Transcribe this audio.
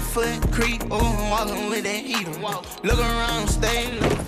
Foot creep, oh, I'm walking with that heater. Look around, stay low.